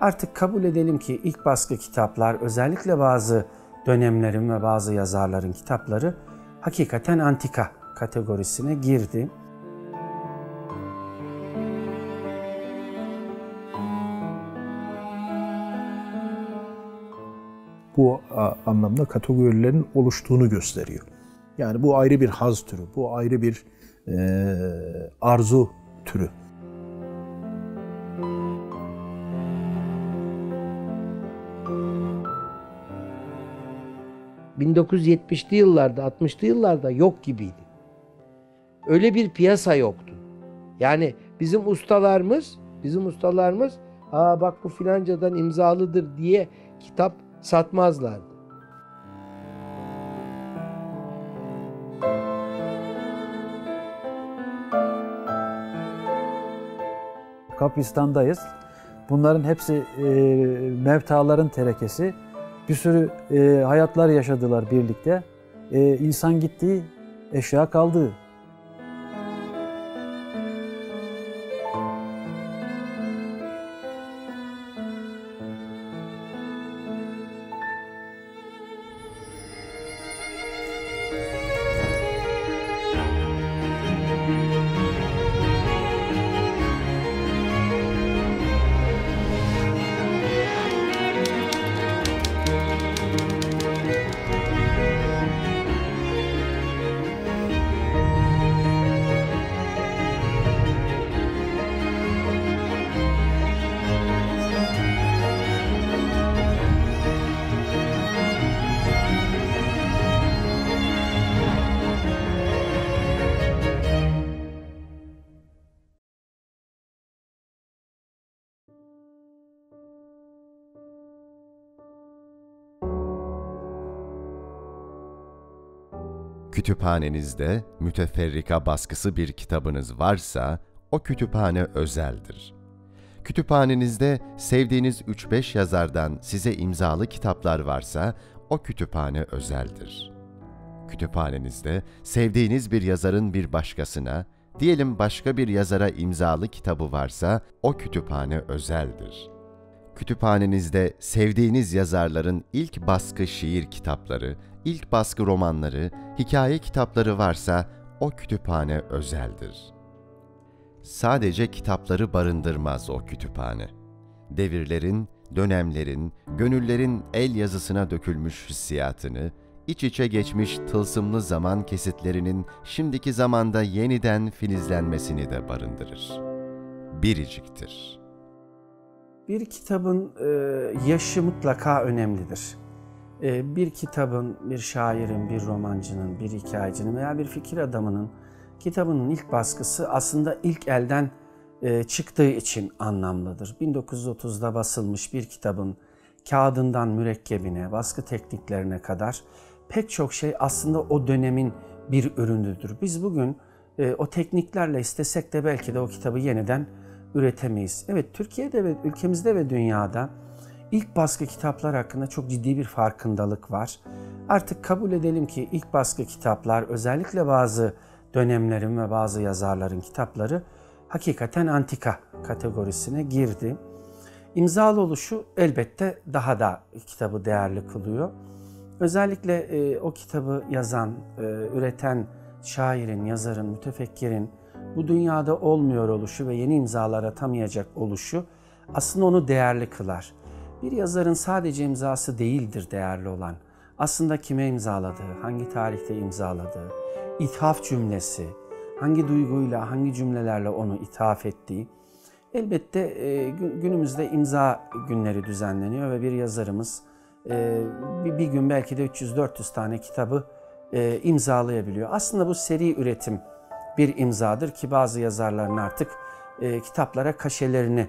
Artık kabul edelim ki ilk baskı kitaplar özellikle bazı dönemlerin ve bazı yazarların kitapları hakikaten antika kategorisine girdi. Bu anlamda kategorilerin oluştuğunu gösteriyor. Yani bu ayrı bir haz türü, bu ayrı bir e, arzu türü. 1970'li yıllarda, 60'lı yıllarda yok gibiydi. Öyle bir piyasa yoktu. Yani bizim ustalarımız, bizim ustalarımız aa bak bu filancadan imzalıdır diye kitap satmazlardı. Kapistan'dayız. Bunların hepsi e, mevtaların terekesi. Bir sürü e, hayatlar yaşadılar birlikte. E, insan gitti, eşya kaldı. Kütüphanenizde müteferrika baskısı bir kitabınız varsa o kütüphane özeldir. Kütüphanenizde sevdiğiniz 3-5 yazardan size imzalı kitaplar varsa o kütüphane özeldir. Kütüphanenizde sevdiğiniz bir yazarın bir başkasına, diyelim başka bir yazara imzalı kitabı varsa o kütüphane özeldir. Kütüphanenizde sevdiğiniz yazarların ilk baskı şiir kitapları, ilk baskı romanları, hikaye kitapları varsa o kütüphane özeldir. Sadece kitapları barındırmaz o kütüphane. Devirlerin, dönemlerin, gönüllerin el yazısına dökülmüş hissiyatını, iç içe geçmiş tılsımlı zaman kesitlerinin şimdiki zamanda yeniden filizlenmesini de barındırır. Biriciktir. Bir kitabın e, yaşı mutlaka önemlidir. E, bir kitabın, bir şairin, bir romancının, bir hikayecinin veya bir fikir adamının kitabının ilk baskısı aslında ilk elden e, çıktığı için anlamlıdır. 1930'da basılmış bir kitabın kağıdından mürekkebine, baskı tekniklerine kadar pek çok şey aslında o dönemin bir ürünüdür. Biz bugün o tekniklerle istesek de belki de o kitabı yeniden üretemeyiz. Evet Türkiye'de ve ülkemizde ve dünyada ilk baskı kitaplar hakkında çok ciddi bir farkındalık var. Artık kabul edelim ki ilk baskı kitaplar özellikle bazı dönemlerin ve bazı yazarların kitapları hakikaten antika kategorisine girdi. İmzalı oluşu elbette daha da kitabı değerli kılıyor. Özellikle e, o kitabı yazan, e, üreten şairin, yazarın, mütefekkirin bu dünyada olmuyor oluşu ve yeni imzalar atamayacak oluşu aslında onu değerli kılar. Bir yazarın sadece imzası değildir değerli olan. Aslında kime imzaladığı, hangi tarihte imzaladığı, ithaf cümlesi, hangi duyguyla, hangi cümlelerle onu ithaf ettiği. Elbette e, günümüzde imza günleri düzenleniyor ve bir yazarımız e, bir gün belki de 300-400 tane kitabı e, imzalayabiliyor. Aslında bu seri üretim bir imzadır ki bazı yazarların artık kitaplara kaşelerini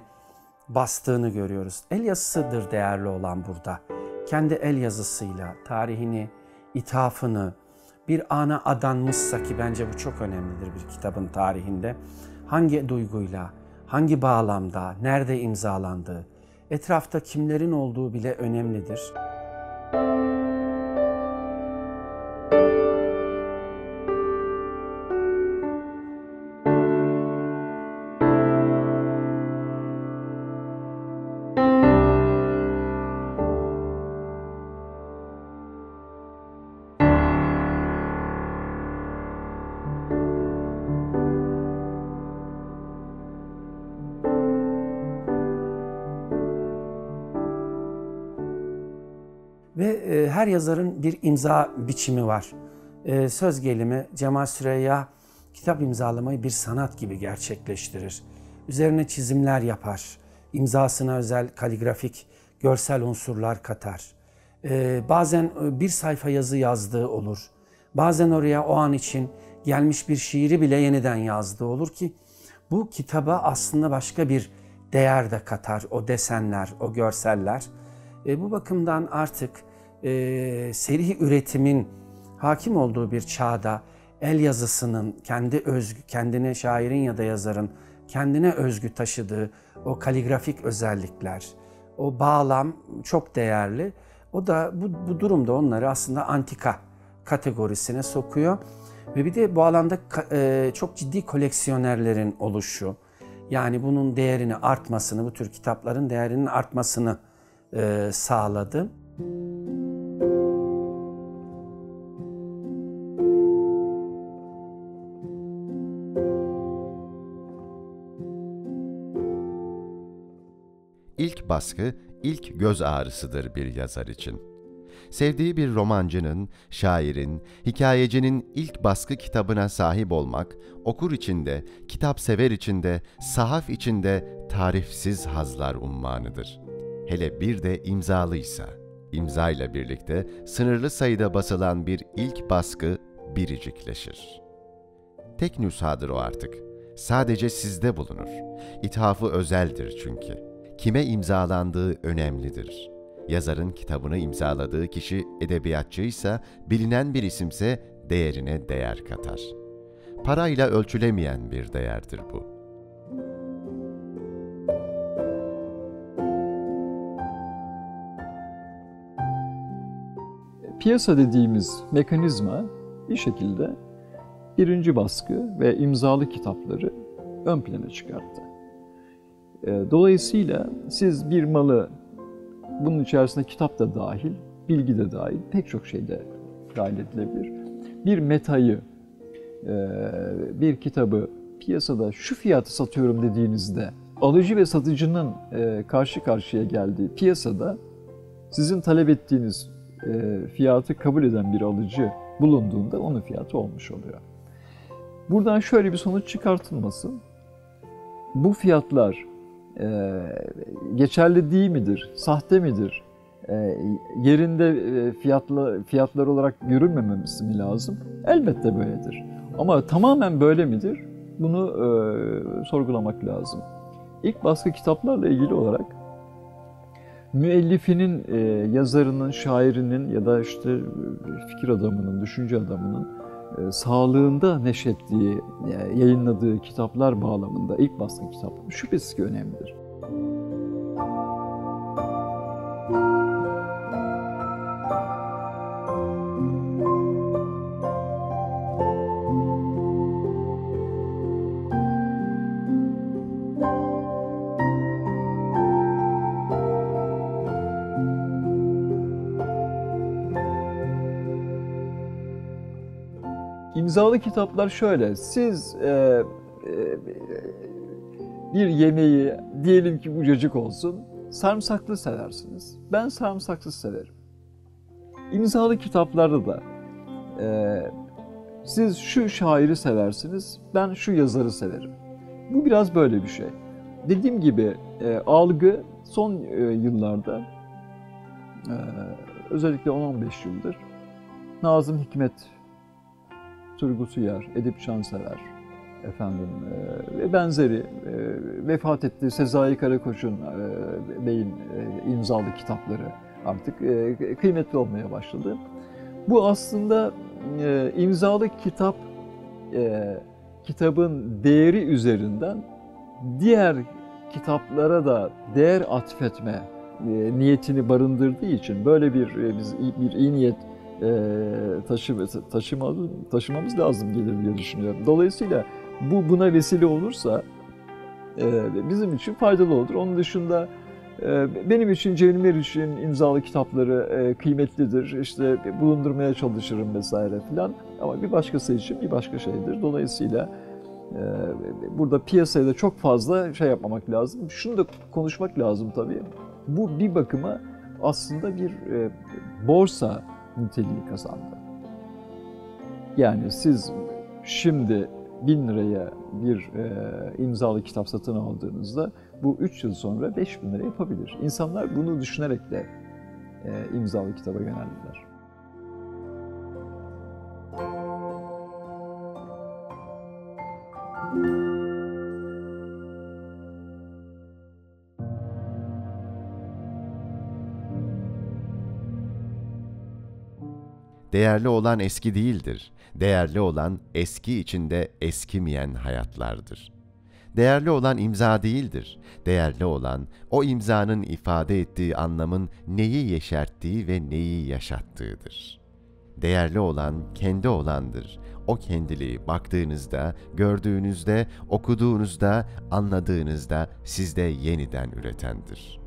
bastığını görüyoruz. El yazısıdır değerli olan burada. Kendi el yazısıyla tarihini, ithafını bir ana adanmışsa ki bence bu çok önemlidir bir kitabın tarihinde. Hangi duyguyla, hangi bağlamda, nerede imzalandığı, etrafta kimlerin olduğu bile önemlidir. Ve e, her yazarın bir imza biçimi var. E, söz gelimi Cemal Süreyya kitap imzalamayı bir sanat gibi gerçekleştirir. Üzerine çizimler yapar. İmzasına özel kaligrafik, görsel unsurlar katar. E, bazen bir sayfa yazı yazdığı olur. Bazen oraya o an için gelmiş bir şiiri bile yeniden yazdığı olur ki bu kitaba aslında başka bir değer de katar. O desenler, o görseller. E, bu bakımdan artık e, seri üretimin hakim olduğu bir çağda el yazısının kendi özgü, kendine şairin ya da yazarın kendine özgü taşıdığı o kaligrafik özellikler, o bağlam çok değerli. O da bu, bu durumda onları aslında antika kategorisine sokuyor. Ve bir de bu alanda e, çok ciddi koleksiyonerlerin oluşu, yani bunun değerini artmasını, bu tür kitapların değerinin artmasını e, sağladı. İlk baskı, ilk göz ağrısıdır bir yazar için. Sevdiği bir romancının, şairin, hikayecinin ilk baskı kitabına sahip olmak, okur içinde, kitap sever içinde, sahaf içinde tarifsiz hazlar ummanıdır. Hele bir de imzalıysa, imza ile birlikte sınırlı sayıda basılan bir ilk baskı biricikleşir. Tek nüshadır o artık. Sadece sizde bulunur. İthafı özeldir çünkü. Kime imzalandığı önemlidir.'' yazarın kitabını imzaladığı kişi edebiyatçıysa, bilinen bir isimse değerine değer katar. Parayla ölçülemeyen bir değerdir bu. Piyasa dediğimiz mekanizma bir şekilde birinci baskı ve imzalı kitapları ön plana çıkarttı. Dolayısıyla siz bir malı bunun içerisinde kitap da dahil, bilgi de dahil, pek çok şey de dahil edilebilir. Bir metayı, e, bir kitabı piyasada şu fiyatı satıyorum dediğinizde alıcı ve satıcının e, karşı karşıya geldiği piyasada sizin talep ettiğiniz e, fiyatı kabul eden bir alıcı bulunduğunda onun fiyatı olmuş oluyor. Buradan şöyle bir sonuç çıkartılmasın. Bu fiyatlar geçerli değil midir, sahte midir, e, yerinde e, fiyatlı, fiyatlar olarak görülmememiz mi lazım? Elbette böyledir. Ama tamamen böyle midir? Bunu e, sorgulamak lazım. İlk baskı kitaplarla ilgili olarak müellifinin, e, yazarının, şairinin ya da işte fikir adamının, düşünce adamının e, sağlığında neşrettiği, e, yayınladığı kitaplar bağlamında ilk baskı kitap şüphesiz ki önemlidir. İmzalı kitaplar şöyle, siz e, e, bir yemeği diyelim ki ucacık olsun, sarımsaklı seversiniz. Ben sarımsaksız severim. İmzalı kitaplarda da e, siz şu şairi seversiniz, ben şu yazarı severim. Bu biraz böyle bir şey. Dediğim gibi e, algı son e, yıllarda, e, özellikle 10-15 yıldır Nazım Hikmet Turgut Uyar, Edip Şansever, efendim e, ve benzeri e, vefat etti Sezai Karakoç'un e, beyin imzalı kitapları artık kıymetli olmaya başladı. Bu aslında imzalı kitap kitabın değeri üzerinden diğer kitaplara da değer atfetme niyetini barındırdığı için böyle bir biz bir iyi niyet e, taşı, taşımamız, taşımamız lazım gelir diye düşünüyorum. Dolayısıyla bu buna vesile olursa e, bizim için faydalı olur. Onun dışında e, benim için Cevim Meriç'in imzalı kitapları e, kıymetlidir. İşte bulundurmaya çalışırım vesaire filan. Ama bir başkası için bir başka şeydir. Dolayısıyla burada piyasaya da çok fazla şey yapmamak lazım. Şunu da konuşmak lazım tabii. Bu bir bakıma aslında bir borsa niteliği kazandı. Yani siz şimdi 1000 liraya bir e, imzalı kitap satın aldığınızda bu 3 yıl sonra 5000 lira yapabilir. İnsanlar bunu düşünerek de e, imzalı kitaba yöneldiler. Değerli olan eski değildir. Değerli olan eski içinde eskimeyen hayatlardır. Değerli olan imza değildir. Değerli olan o imzanın ifade ettiği anlamın neyi yeşerttiği ve neyi yaşattığıdır. Değerli olan kendi olandır. O kendiliği baktığınızda, gördüğünüzde, okuduğunuzda, anladığınızda sizde yeniden üretendir.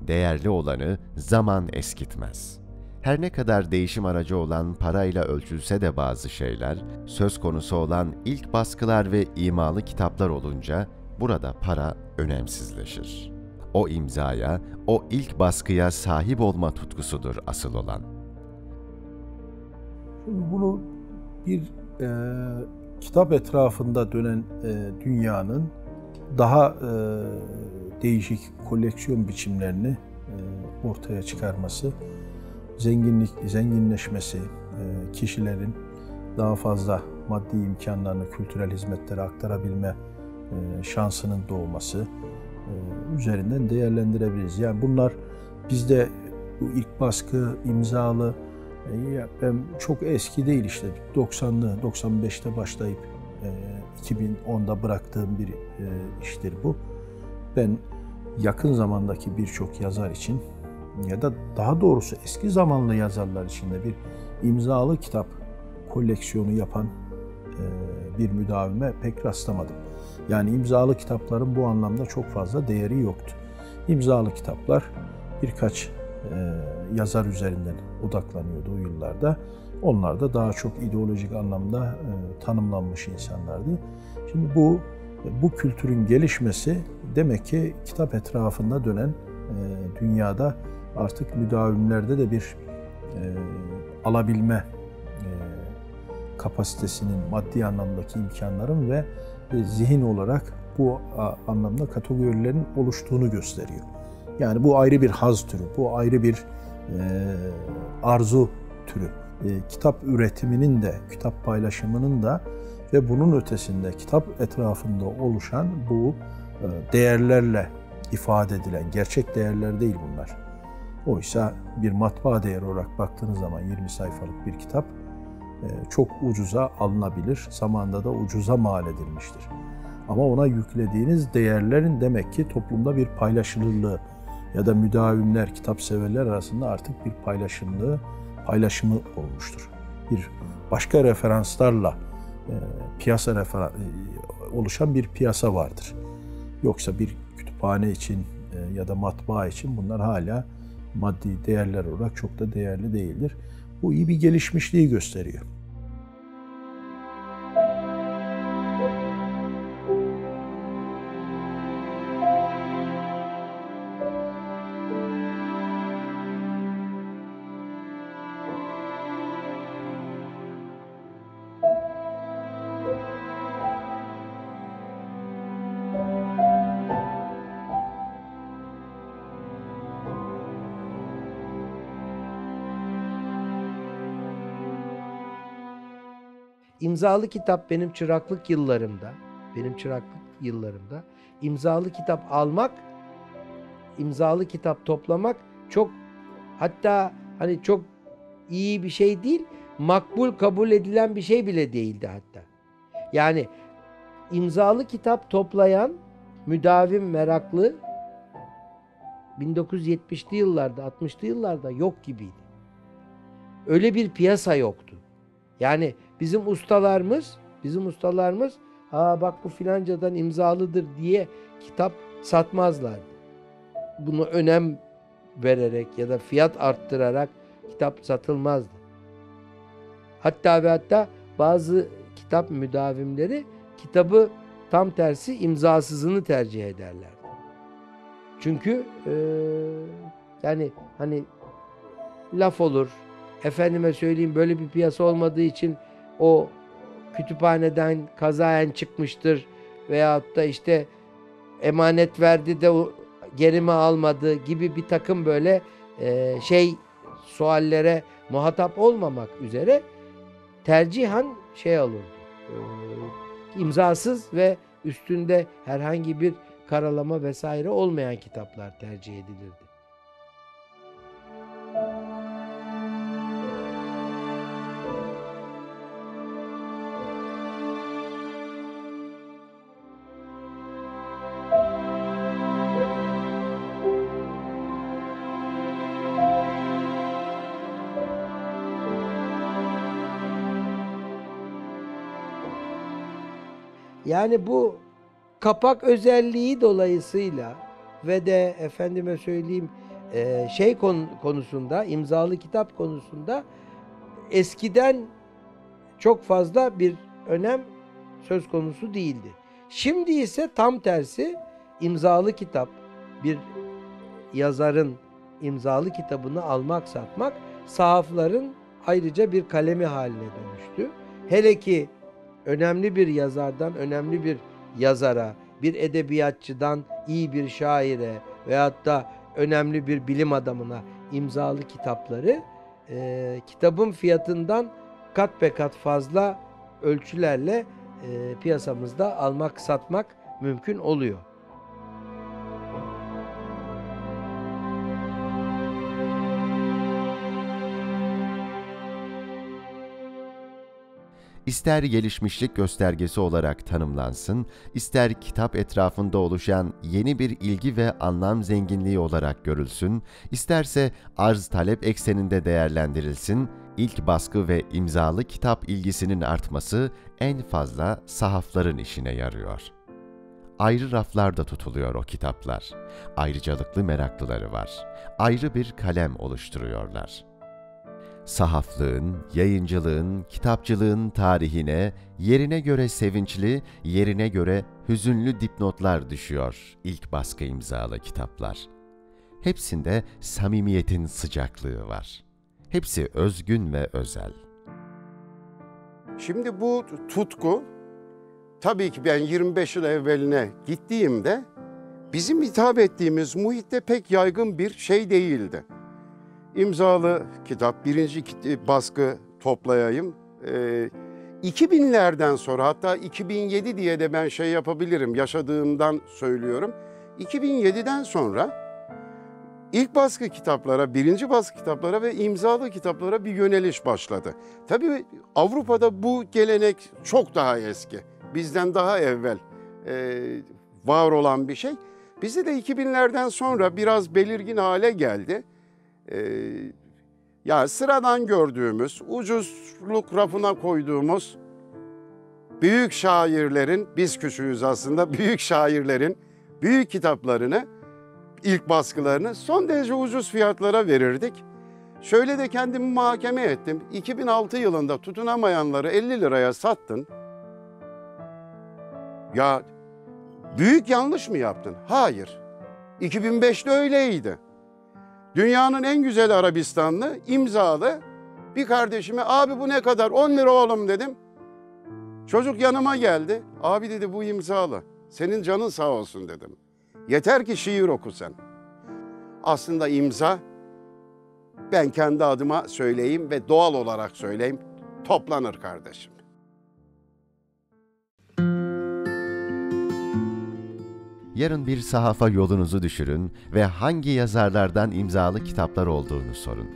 Değerli olanı zaman eskitmez.'' Her ne kadar değişim aracı olan parayla ölçülse de bazı şeyler, söz konusu olan ilk baskılar ve imalı kitaplar olunca burada para önemsizleşir. O imzaya, o ilk baskıya sahip olma tutkusudur asıl olan. Şimdi bunu bir e, kitap etrafında dönen e, dünyanın daha e, değişik koleksiyon biçimlerini e, ortaya çıkarması, zenginlik zenginleşmesi, e, kişilerin daha fazla maddi imkanlarını kültürel hizmetlere aktarabilme e, şansının doğması e, üzerinden değerlendirebiliriz. Yani bunlar bizde bu ilk baskı, imzalı, ben çok eski değil işte 90'lı 95'te başlayıp 2010'da bıraktığım bir iştir bu. Ben yakın zamandaki birçok yazar için ya da daha doğrusu eski zamanlı yazarlar içinde bir imzalı kitap koleksiyonu yapan bir müdavime pek rastlamadım. Yani imzalı kitapların bu anlamda çok fazla değeri yoktu. İmzalı kitaplar birkaç yazar üzerinden odaklanıyordu o yıllarda. Onlar da daha çok ideolojik anlamda tanımlanmış insanlardı. Şimdi bu bu kültürün gelişmesi demek ki kitap etrafında dönen dünyada artık müdavimlerde de bir e, alabilme e, kapasitesinin maddi anlamdaki imkanların ve e, zihin olarak bu a, anlamda kategorilerin oluştuğunu gösteriyor. Yani bu ayrı bir haz türü, bu ayrı bir e, arzu türü. E, kitap üretiminin de, kitap paylaşımının da ve bunun ötesinde kitap etrafında oluşan bu e, değerlerle ifade edilen, gerçek değerler değil bunlar Oysa bir matbaa değeri olarak baktığınız zaman 20 sayfalık bir kitap e, çok ucuza alınabilir. Zamanında da ucuza mal edilmiştir. Ama ona yüklediğiniz değerlerin demek ki toplumda bir paylaşılırlığı ya da müdavimler, kitap severler arasında artık bir paylaşımlığı, paylaşımı olmuştur. Bir başka referanslarla e, piyasa referan, e, oluşan bir piyasa vardır. Yoksa bir kütüphane için ya da matbaa için bunlar hala maddi değerler olarak çok da değerli değildir. Bu iyi bir gelişmişliği gösteriyor. İmzalı kitap benim çıraklık yıllarımda, benim çıraklık yıllarımda imzalı kitap almak, imzalı kitap toplamak çok hatta hani çok iyi bir şey değil, makbul kabul edilen bir şey bile değildi hatta. Yani imzalı kitap toplayan müdavim meraklı 1970'li yıllarda, 60'lı yıllarda yok gibiydi. Öyle bir piyasa yoktu. Yani bizim ustalarımız, bizim ustalarımız Aa bak bu filancadan imzalıdır diye kitap satmazlardı. Bunu önem vererek ya da fiyat arttırarak kitap satılmazdı. Hatta ve hatta bazı kitap müdavimleri kitabı tam tersi imzasızını tercih ederlerdi. Çünkü e, Yani hani laf olur. Efendime söyleyeyim böyle bir piyasa olmadığı için o kütüphaneden kazayen çıkmıştır veyahut da işte emanet verdi de geri mi almadı gibi bir takım böyle e, şey suallere muhatap olmamak üzere tercihan şey olurdu. E, imzasız ve üstünde herhangi bir karalama vesaire olmayan kitaplar tercih edilirdi. Yani bu kapak özelliği dolayısıyla ve de efendime söyleyeyim e, şey konu- konusunda imzalı kitap konusunda eskiden çok fazla bir önem söz konusu değildi. Şimdi ise tam tersi imzalı kitap bir yazarın imzalı kitabını almak satmak sahafların ayrıca bir kalemi haline dönüştü. Hele ki önemli bir yazardan önemli bir yazara, bir edebiyatçıdan iyi bir şaire veyahut da önemli bir bilim adamına imzalı kitapları e, kitabın fiyatından kat be kat fazla ölçülerle e, piyasamızda almak satmak mümkün oluyor. İster gelişmişlik göstergesi olarak tanımlansın, ister kitap etrafında oluşan yeni bir ilgi ve anlam zenginliği olarak görülsün, isterse arz talep ekseninde değerlendirilsin, ilk baskı ve imzalı kitap ilgisinin artması en fazla sahafların işine yarıyor. Ayrı raflarda tutuluyor o kitaplar. Ayrıcalıklı meraklıları var. Ayrı bir kalem oluşturuyorlar.'' Sahaflığın, yayıncılığın, kitapçılığın tarihine yerine göre sevinçli, yerine göre hüzünlü dipnotlar düşüyor ilk baskı imzalı kitaplar. Hepsinde samimiyetin sıcaklığı var. Hepsi özgün ve özel. Şimdi bu tutku tabii ki ben 25 yıl evveline gittiğimde bizim hitap ettiğimiz muhitte pek yaygın bir şey değildi. İmzalı kitap, birinci baskı toplayayım. Ee, 2000'lerden sonra hatta 2007 diye de ben şey yapabilirim, yaşadığımdan söylüyorum. 2007'den sonra ilk baskı kitaplara, birinci baskı kitaplara ve imzalı kitaplara bir yöneliş başladı. Tabii Avrupa'da bu gelenek çok daha eski. Bizden daha evvel e, var olan bir şey. Bizde de 2000'lerden sonra biraz belirgin hale geldi. E, ya sıradan gördüğümüz, ucuzluk rafına koyduğumuz büyük şairlerin, biz küçüğüz aslında, büyük şairlerin büyük kitaplarını, ilk baskılarını son derece ucuz fiyatlara verirdik. Şöyle de kendimi muhakeme ettim. 2006 yılında tutunamayanları 50 liraya sattın. Ya büyük yanlış mı yaptın? Hayır. 2005'te öyleydi. Dünyanın en güzel Arabistanlı imzalı bir kardeşime abi bu ne kadar 10 lira oğlum dedim. Çocuk yanıma geldi. Abi dedi bu imzalı. Senin canın sağ olsun dedim. Yeter ki şiir oku sen. Aslında imza ben kendi adıma söyleyeyim ve doğal olarak söyleyeyim toplanır kardeşim. Yarın bir sahafa yolunuzu düşürün ve hangi yazarlardan imzalı kitaplar olduğunu sorun.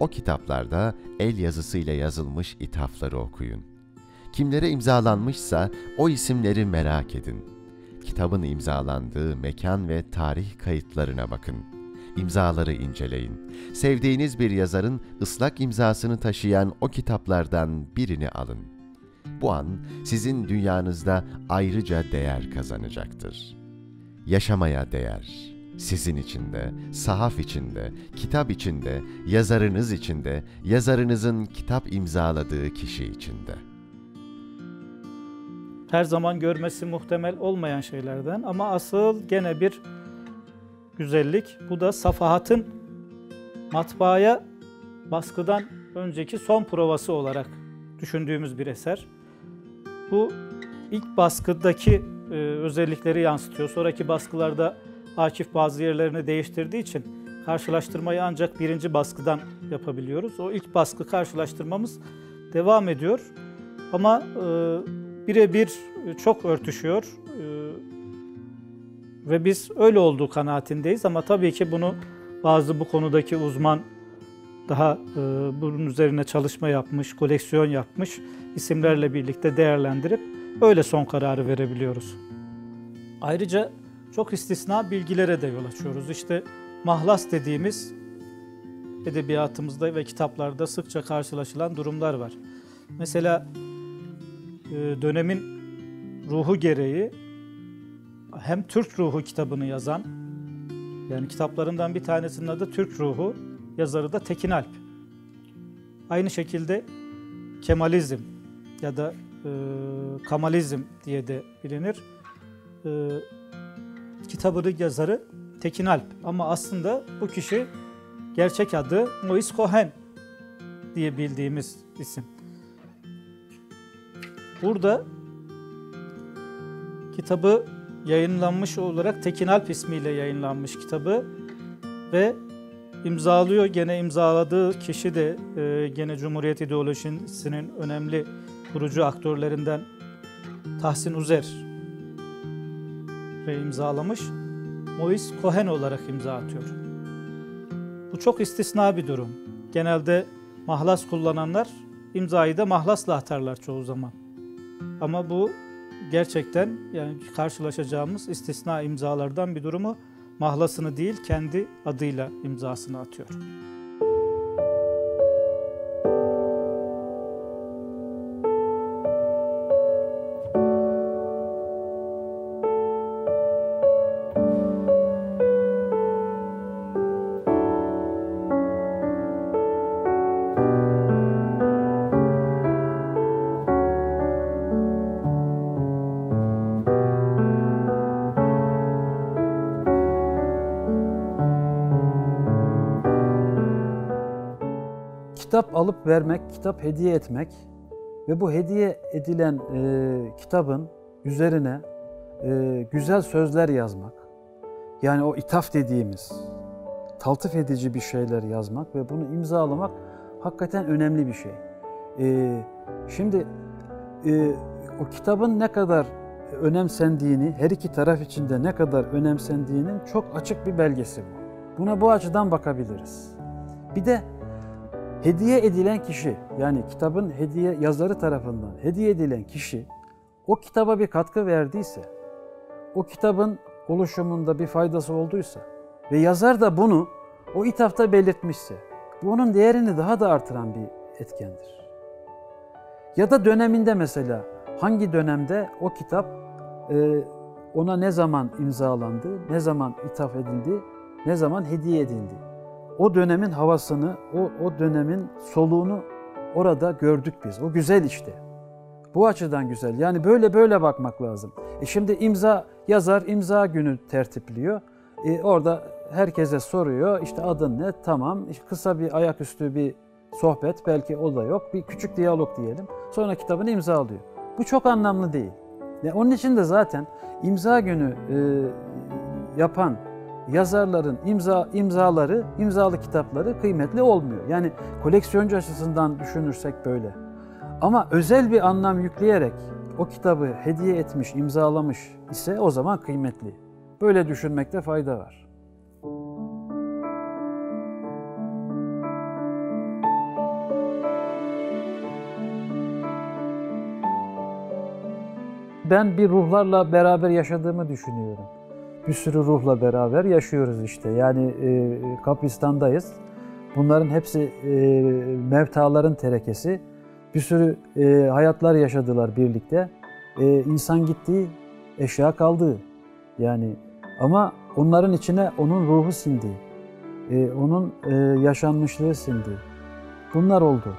O kitaplarda el yazısıyla yazılmış ithafları okuyun. Kimlere imzalanmışsa o isimleri merak edin. Kitabın imzalandığı mekan ve tarih kayıtlarına bakın. İmzaları inceleyin. Sevdiğiniz bir yazarın ıslak imzasını taşıyan o kitaplardan birini alın. Bu an sizin dünyanızda ayrıca değer kazanacaktır.'' Yaşamaya değer. Sizin içinde, sahaf içinde, kitap içinde, yazarınız içinde, yazarınızın kitap imzaladığı kişi içinde. her zaman görmesi muhtemel olmayan şeylerden ama asıl gene bir güzellik bu da safahatın matbaaya baskıdan önceki son provası olarak düşündüğümüz bir eser. Bu ilk baskıdaki e, özellikleri yansıtıyor. Sonraki baskılarda Akif bazı yerlerini değiştirdiği için karşılaştırmayı ancak birinci baskıdan yapabiliyoruz. O ilk baskı karşılaştırmamız devam ediyor. Ama e, birebir çok örtüşüyor. E, ve biz öyle olduğu kanaatindeyiz ama tabii ki bunu bazı bu konudaki uzman daha e, bunun üzerine çalışma yapmış, koleksiyon yapmış isimlerle birlikte değerlendirip öyle son kararı verebiliyoruz. Ayrıca çok istisna bilgilere de yol açıyoruz. İşte mahlas dediğimiz edebiyatımızda ve kitaplarda sıkça karşılaşılan durumlar var. Mesela e, dönemin ruhu gereği hem Türk Ruhu kitabını yazan, yani kitaplarından bir tanesinin adı Türk Ruhu, yazarı da Tekin Alp. Aynı şekilde Kemalizm ya da e, Kamalizm diye de bilinir. E, kitabının yazarı Tekin Alp. Ama aslında bu kişi gerçek adı Mois Cohen diye bildiğimiz isim. Burada kitabı yayınlanmış olarak Tekin Alp ismiyle yayınlanmış kitabı ve imzalıyor. Gene imzaladığı kişi de e, gene Cumhuriyet ideolojisinin önemli kurucu aktörlerinden Tahsin Uzer imzalamış. Mois Cohen olarak imza atıyor. Bu çok istisna bir durum. Genelde mahlas kullananlar imzayı da mahlasla atarlar çoğu zaman. Ama bu gerçekten yani karşılaşacağımız istisna imzalardan bir durumu mahlasını değil kendi adıyla imzasını atıyor. Kitap alıp vermek, kitap hediye etmek ve bu hediye edilen e, kitabın üzerine e, güzel sözler yazmak, yani o ithaf dediğimiz, taltif edici bir şeyler yazmak ve bunu imzalamak hakikaten önemli bir şey. E, şimdi e, o kitabın ne kadar önemsendiğini, her iki taraf içinde ne kadar önemsendiğinin çok açık bir belgesi bu. Buna bu açıdan bakabiliriz. Bir de hediye edilen kişi yani kitabın hediye yazarı tarafından hediye edilen kişi o kitaba bir katkı verdiyse, o kitabın oluşumunda bir faydası olduysa ve yazar da bunu o ithafta belirtmişse bu onun değerini daha da artıran bir etkendir. Ya da döneminde mesela hangi dönemde o kitap e, ona ne zaman imzalandı, ne zaman ithaf edildi, ne zaman hediye edildi o dönemin havasını, o, o dönemin soluğunu orada gördük biz. O güzel işte. Bu açıdan güzel. Yani böyle böyle bakmak lazım. E şimdi imza yazar imza günü tertipliyor. E orada herkese soruyor. İşte adın ne? Tamam. İşte kısa bir ayaküstü bir sohbet. Belki o da yok. Bir küçük diyalog diyelim. Sonra kitabını imzalıyor. Bu çok anlamlı değil. Yani onun için de zaten imza günü e, yapan yazarların imza imzaları, imzalı kitapları kıymetli olmuyor. Yani koleksiyoncu açısından düşünürsek böyle. Ama özel bir anlam yükleyerek o kitabı hediye etmiş, imzalamış ise o zaman kıymetli. Böyle düşünmekte fayda var. Ben bir ruhlarla beraber yaşadığımı düşünüyorum bir sürü ruhla beraber yaşıyoruz işte. Yani e, kabristandayız. Bunların hepsi e, mevtaların terekesi. Bir sürü e, hayatlar yaşadılar birlikte. E, insan gitti, eşya kaldı. Yani ama onların içine onun ruhu sindi. E, onun e, yaşanmışlığı sindi. Bunlar oldu.